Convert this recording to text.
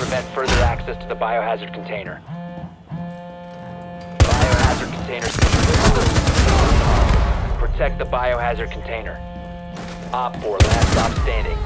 prevent further access to the biohazard container. Biohazard container. Protect the biohazard container. Op 4, last stop standing.